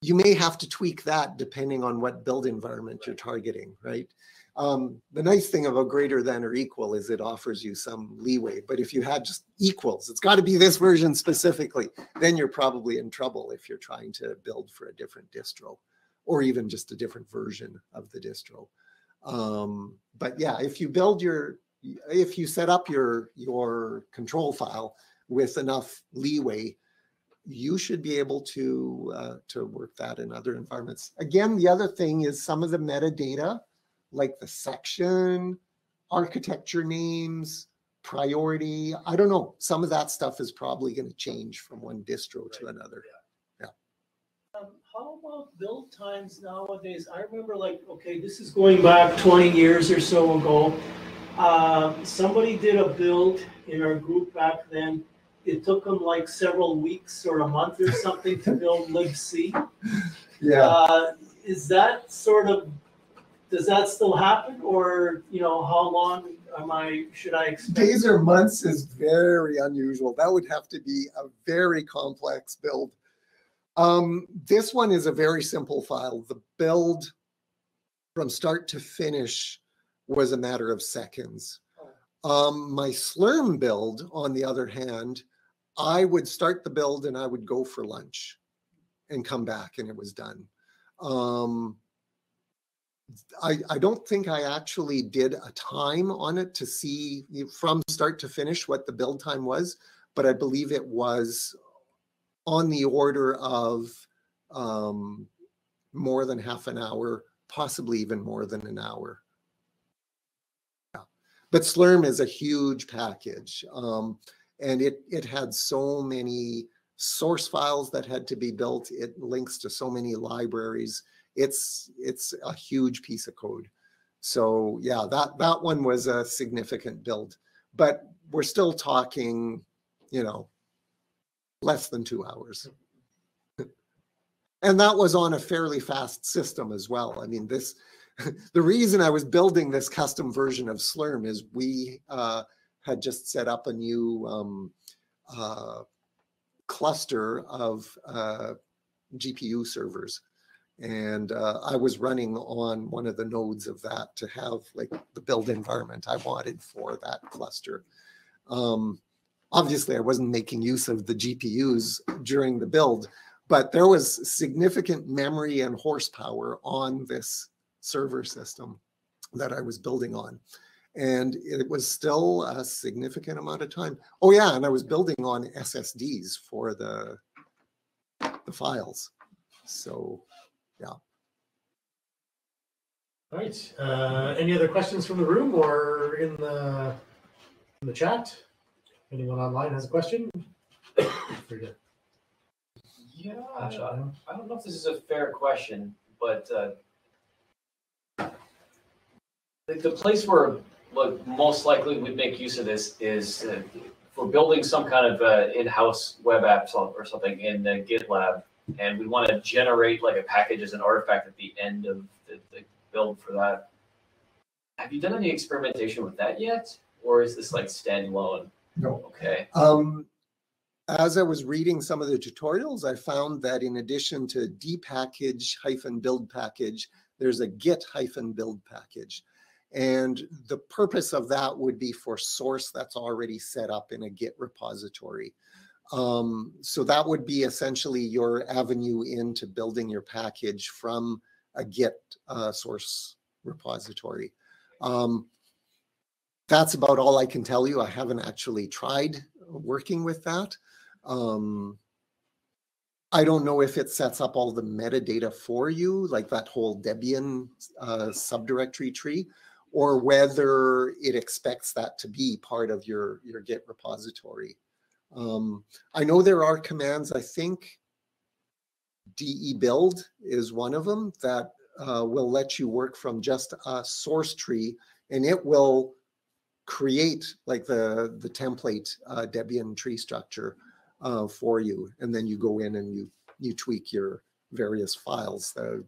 you may have to tweak that depending on what build environment you're targeting, right? Um, the nice thing about greater than or equal is it offers you some leeway. But if you had just equals, it's got to be this version specifically, then you're probably in trouble if you're trying to build for a different distro or even just a different version of the distro. Um, but yeah, if you build your, if you set up your your control file with enough leeway, you should be able to uh, to work that in other environments. Again, the other thing is some of the metadata like the section, architecture names, priority. I don't know. Some of that stuff is probably going to change from one distro to Right. another. Um, how about build times nowadays? I remember like, okay, this is going back twenty years or so ago. Uh, somebody did a build in our group back then. It took them like several weeks or a month or something to build libc. Uh, is that sort of, does that still happen or, you know, how long am I, should I expect? Days or months is very unusual. That would have to be a very complex build. Um, this one is a very simple file. The build from start to finish was a matter of seconds. Um, my Slurm build, on the other hand, I would start the build and I would go for lunch and come back and it was done. Um, I, I don't think I actually did a time on it to see from start to finish what the build time was, but I believe it was on the order of um, more than half an hour, possibly even more than an hour. Yeah. But Slurm is a huge package, um, and it it had so many source files that had to be built. It links to so many libraries it's it's a huge piece of code. So yeah, that that one was a significant build, but we're still talking, you know, less than two hours. And that was on a fairly fast system as well. I mean, this the reason I was building this custom version of Slurm is we uh, had just set up a new um, uh, cluster of uh, GPU servers and uh, I was running on one of the nodes of that to have like the build environment I wanted for that cluster. Um, obviously, I wasn't making use of the GPUs during the build, but there was significant memory and horsepower on this server system that I was building on. And it was still a significant amount of time. Oh yeah, and I was building on SSDs for the the files. So yeah. All right. Uh, any other questions from the room or in the in the chat? Anyone online has a question? Yeah, punch I, on. I don't know if this is a fair question, but uh, the, the place where look most likely we'd make use of this is uh, for building some kind of uh, in-house web app or something in the GitLab, and we want to generate like a package as an artifact at the end of the, the build for that. Have you done any experimentation with that yet, or is this like standalone? No. Okay. Um, as I was reading some of the tutorials, I found that in addition to dpkg hyphen build package, there's a git hyphen build package. And the purpose of that would be for source that's already set up in a Git repository. Um, so that would be essentially your avenue into building your package from a Git uh, source repository. Um, that's about all I can tell you. I haven't actually tried working with that. Um, I don't know if it sets up all the metadata for you, like that whole Debian uh, subdirectory tree, or whether it expects that to be part of your, your Git repository. Um, I know there are commands, I think debuild is one of them that uh, will let you work from just a source tree and it will create like the the template uh, Debian tree structure uh, for you, and then you go in and you you tweak your various files, the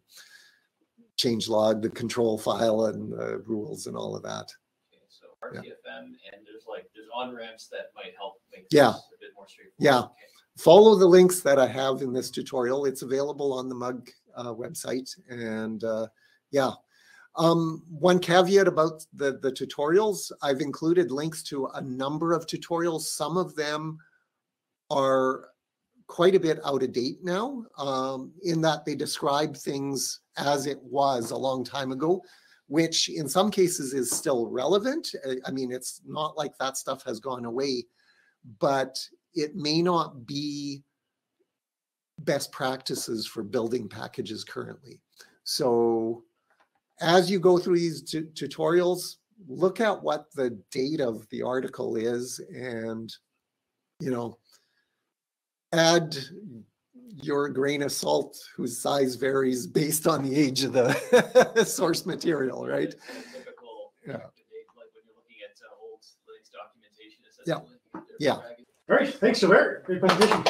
change log, the control file, and the rules and all of that. Okay, so RTFM and there's like there's on ramps that might help make Yeah. this a bit more straightforward. Yeah. Okay. Follow the links that I have in this tutorial. It's available on the MUUG uh, website, and uh, yeah. Um, one caveat about the, the tutorials, I've included links to a number of tutorials. Some of them are quite a bit out of date now, um, in that they describe things as it was a long time ago, which in some cases is still relevant. I- I mean, it's not like that stuff has gone away, but it may not be best practices for building packages currently. So as you go through these tu- tutorials, look at what the date of the article is and, you know, add your grain of salt whose size varies based on the age of the source material, right? Typical. Yeah. Like when you're looking at uh, old Linux documentation. Yeah. Yeah. All right. Thanks, Gilbert. Great presentation.